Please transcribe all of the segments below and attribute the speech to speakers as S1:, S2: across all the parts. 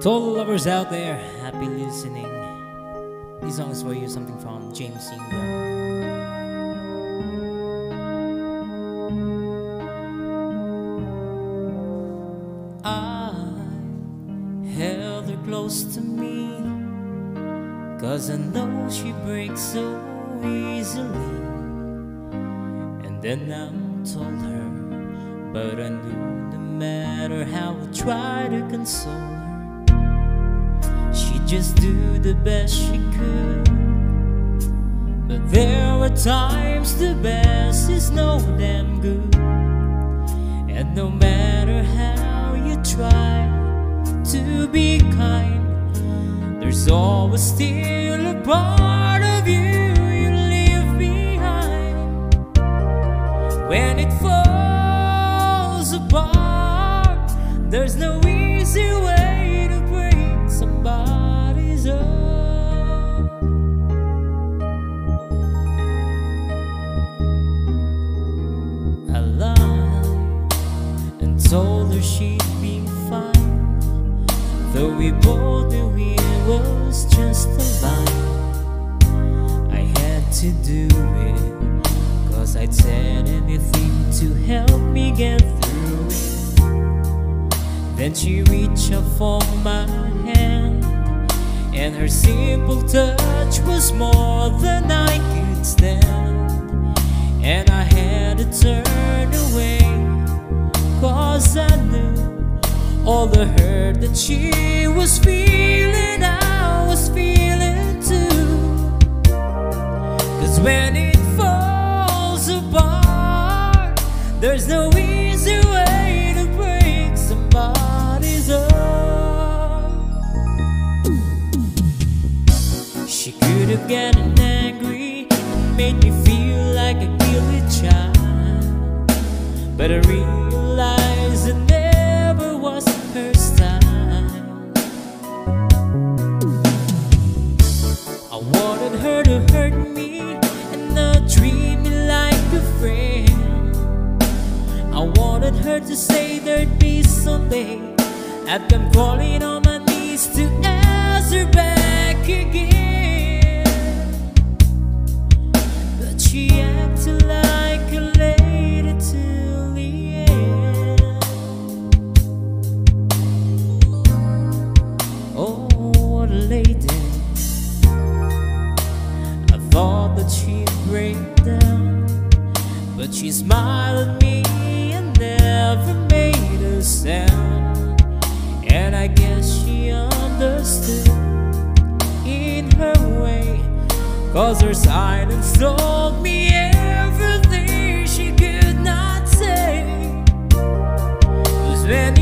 S1: To all the lovers out there, happy listening. This song is for you, something from James Ingram. I held her close to me, cause I know she breaks so easily. And then I told her, but I knew no matter how I tried to console just do the best she could. But there were times the best is no damn good. And no matter how you try to be kind, there's always still a part of you you leave behind. When it falls apart, there's no easy way I'd said anything to help me get through it. Then she reached up for my hand, and her simple touch was more than I could stand. And I had to turn away, cause I knew all the hurt that she was feeling, I was feeling too. Cause when it apart, there's no easy way to break somebody's heart. She could have gotten angry, made me feel like a guilty child. But I realized it never was her style. I wanted her to hurt me friend. I wanted her to say there'd be someday I'd come crawling on my knees to ask her back again. But she acted like a lady till the end. Oh, what a lady. I thought that she'd break down, but she smiled at me and never made a sound. And I guess she understood in her way, cause her silence told me everything she could not say. Cause when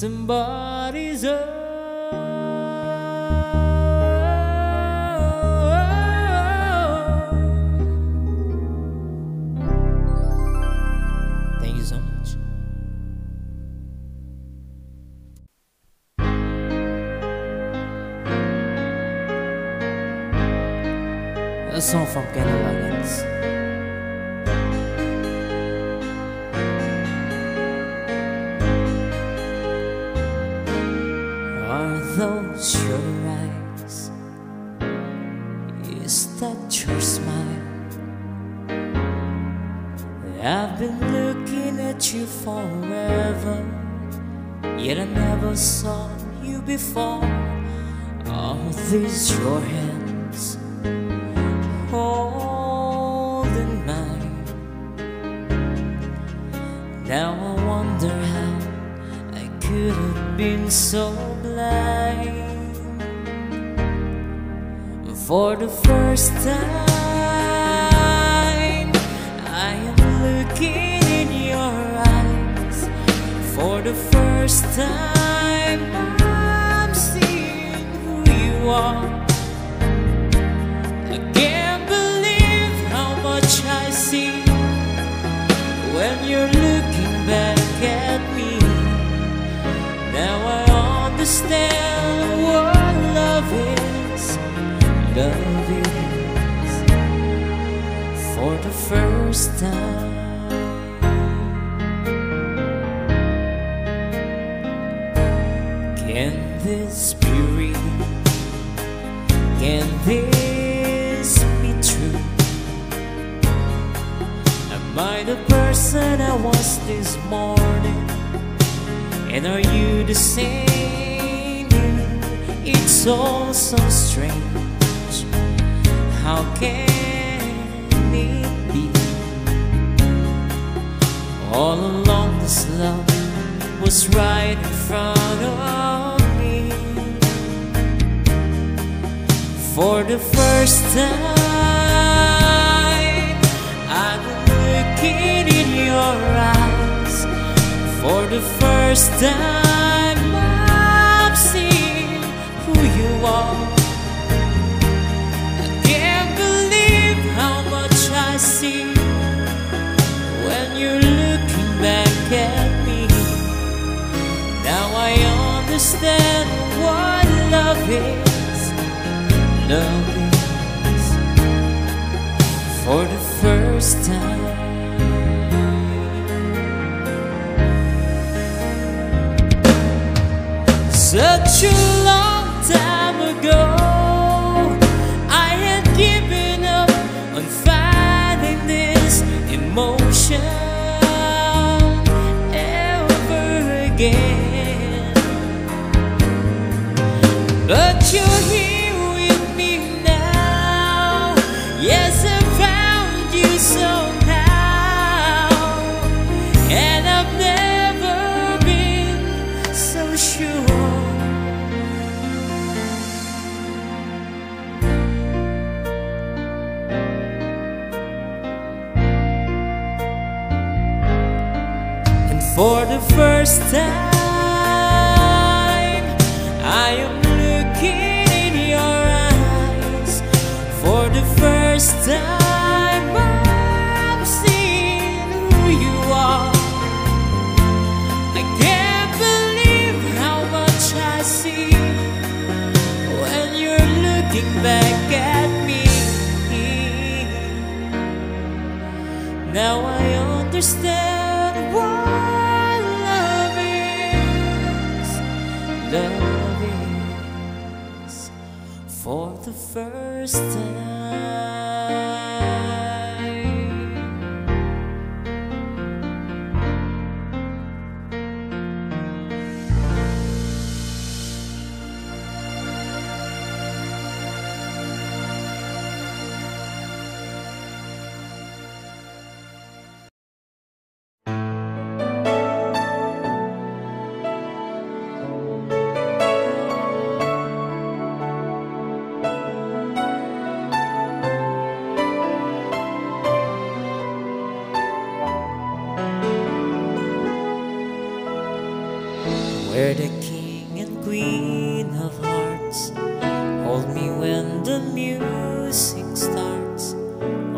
S1: somebody's heart. Thank you so much. A song from Kenny you forever, yet I never saw you before. Are these your hands holding mine? Now I wonder how I could have been so blind. For the first time, I am looking the first time I'm seeing who you are. I can't believe how much I see when you're looking back at me. Now I understand what love is. Love is for the first time. This be true? Am I the person I was this morning? And are you the same? It's all so strange. How can it be? All along this love was right in front of For the first time, I'm looking in your eyes. For the first time, I've seen who you are. I can't believe how much I see when you're looking back at me. Now I understand what love is. For the first time. Such a long time ago, for the first time, I am looking in your eyes. For the first time, I'm seeing who you are. I can't believe how much I see when you're looking back at me. Now I understand first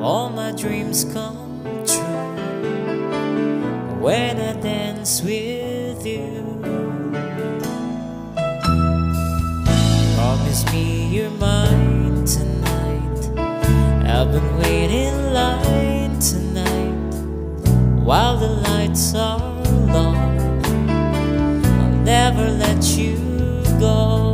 S1: All my dreams come true when I dance with you. Promise me you're mine tonight. I've been waiting in line tonight while the lights are low. I'll never let you go.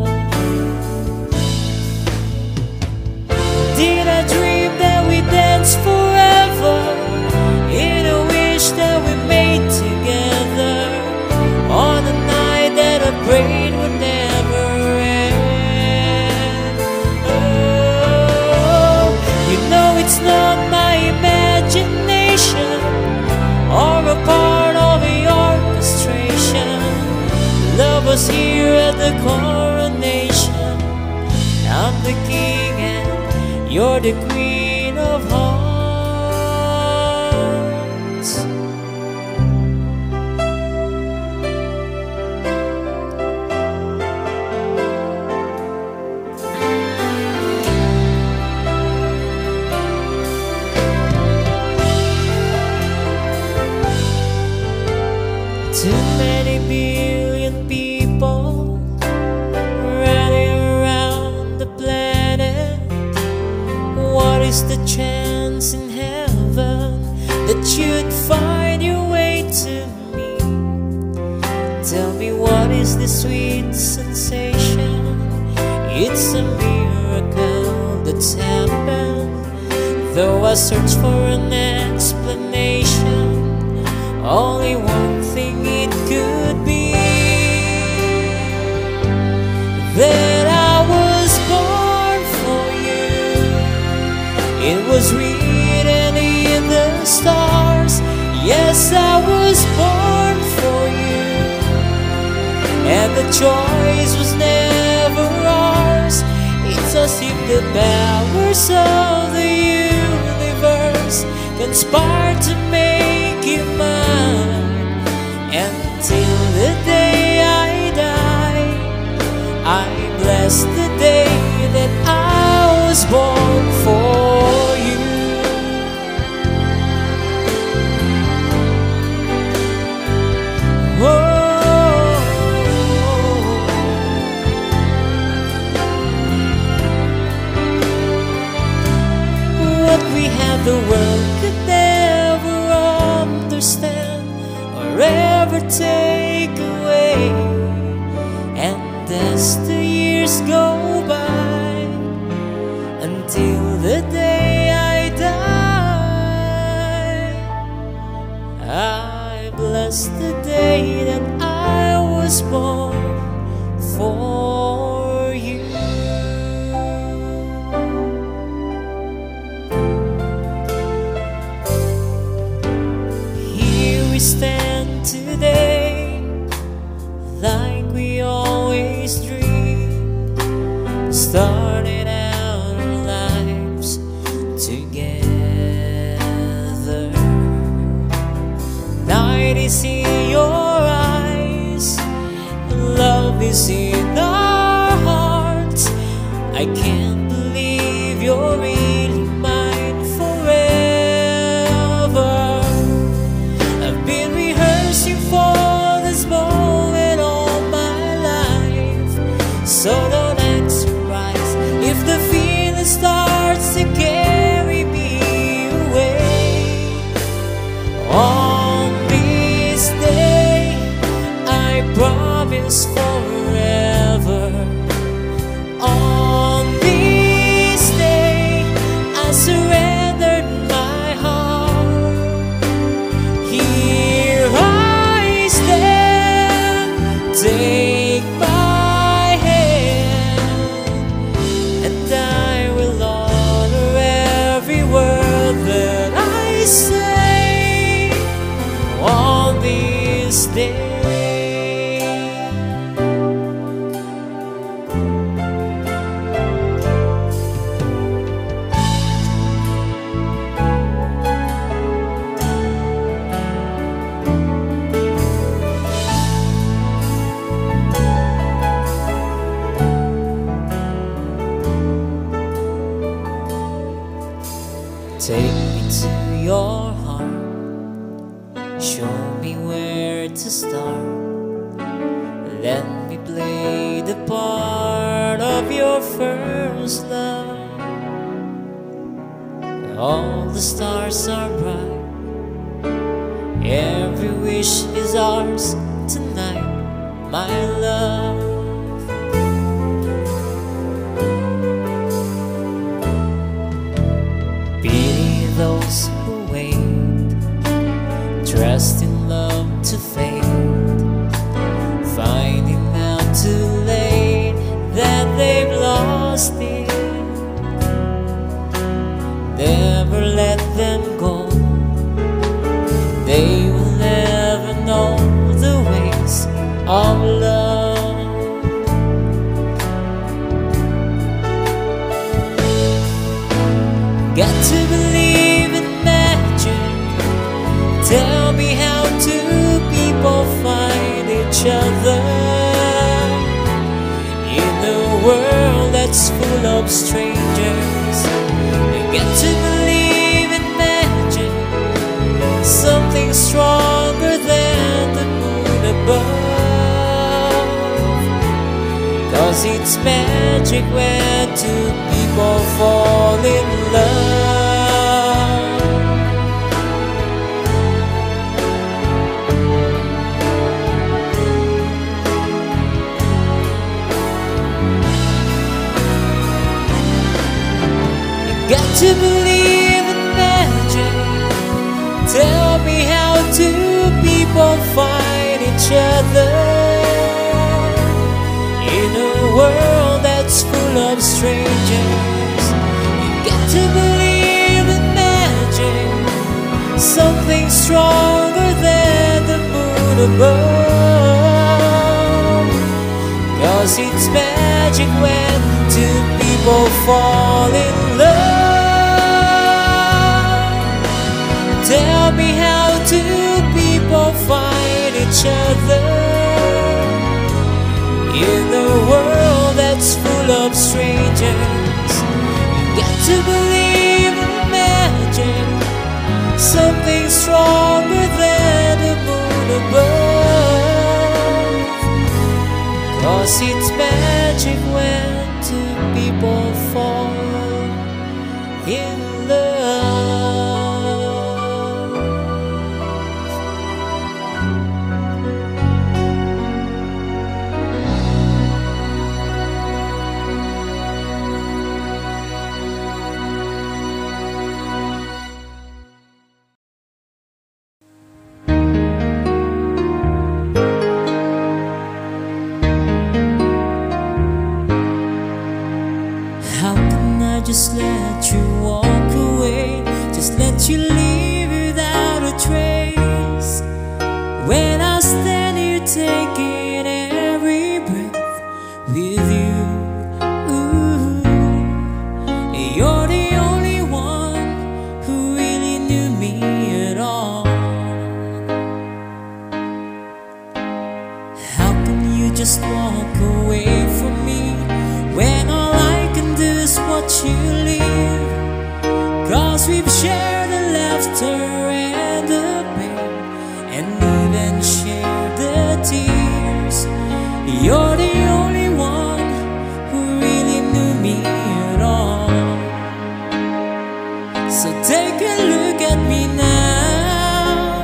S1: Was here at the coronation. I'm the king and you're the queen the chance in heaven that you'd find your way to me. Tell me what is the sweet sensation? It's a miracle that's happened. Though I search for an explanation, only one. Yes, I was born for you, and the choice was never ours. It's as if the powers of the universe conspire to make you mine. Until the day I die, I bless the day that I was born. the world could never understand or ever take. Yeah. Fall in love. Tell me how do people find each other in the world that's full of strangers? You got to believe in magic, something stronger than the moon above. Cause it's magic when just walk away from me when all I can do is watch you leave? Cause we've shared the laughter and the pain, and even shared the tears. You're the only one who really knew me at all. So take a look at me now.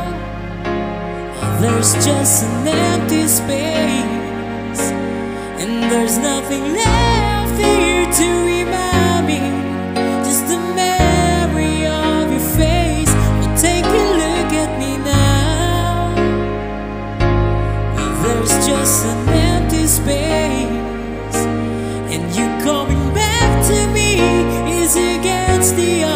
S1: There's just an empty space, there's nothing left here to remind me. Just a memory of your face. Well, take a look at me now. There's just an empty space, and you coming back to me is against the odds,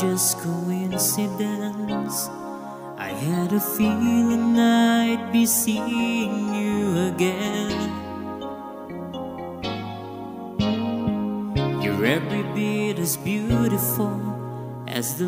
S1: just coincidence. I had a feeling I'd be seeing you again. You're every bit as beautiful as the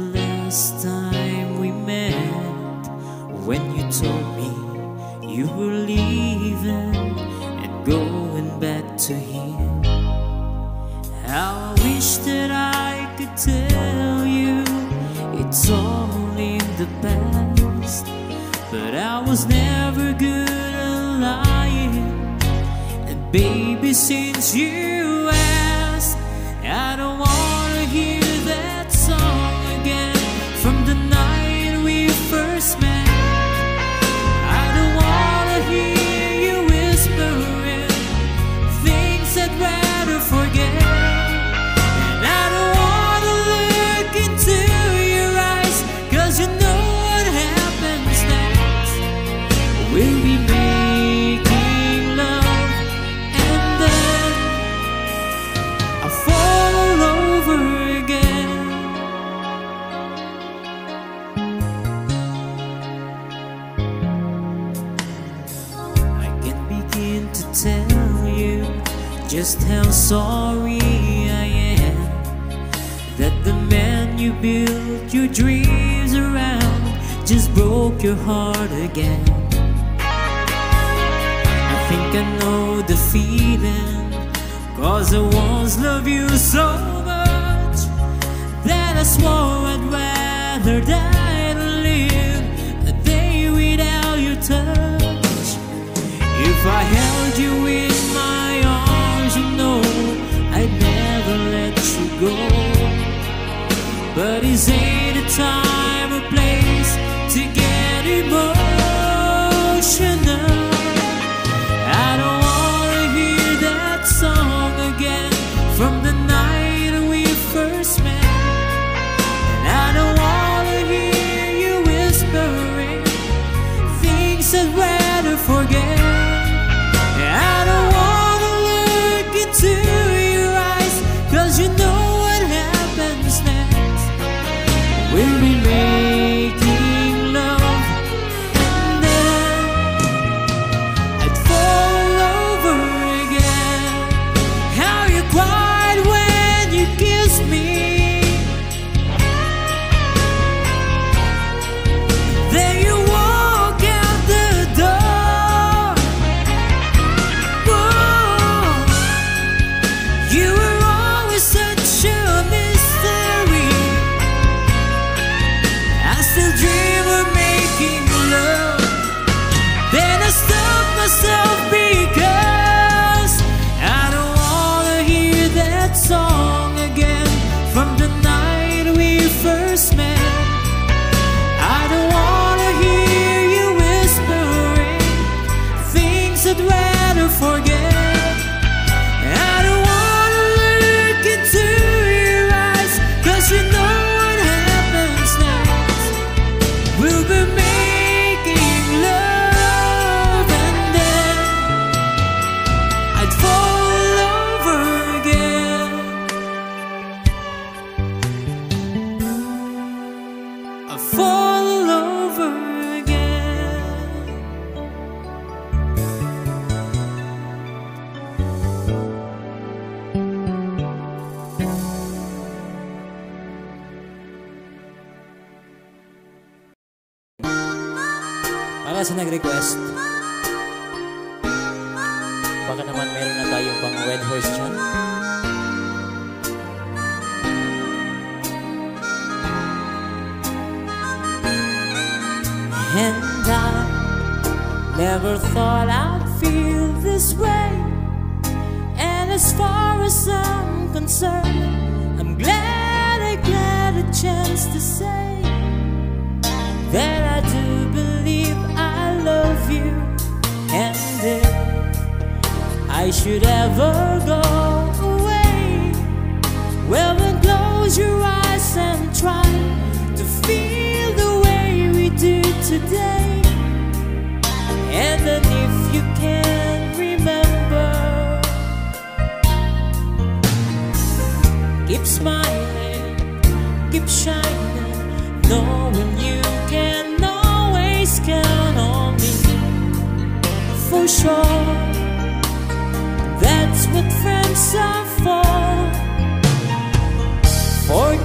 S1: negri request.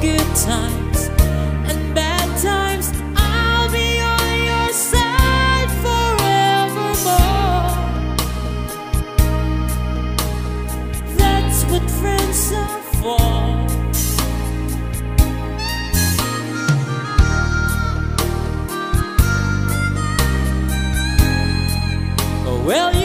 S1: good times and bad times. I'll be on your side forevermore. That's what friends are for. Oh, well, you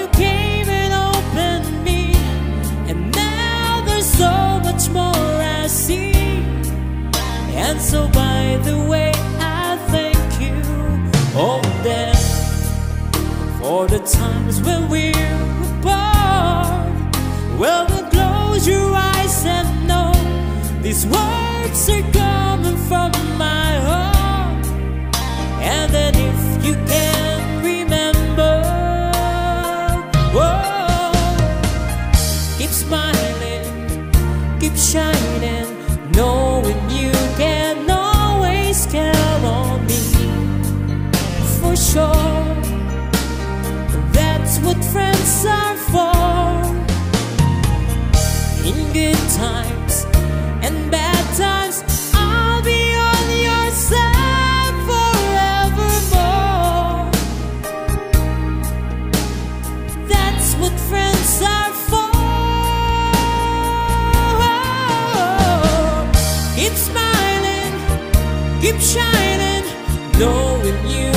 S1: So by the way, I thank you all for the times when we. Well, then close your eyes and know these words are coming from my heart. And then if you can remember, keep smiling, keep shining, knowing you can. shining, knowing you.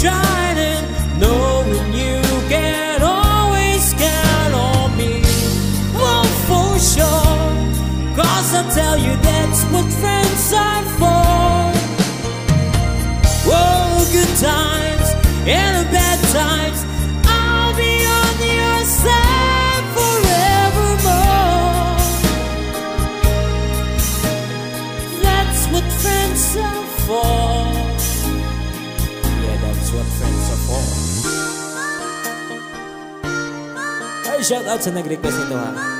S1: shining, knowing you can always count on me. Oh, for sure, cause I tell you that's what friends are for. Oh, good times and a bad time. Shout out sa nag-request nito ha.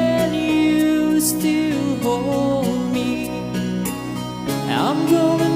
S1: pretend you still hold me. I'm going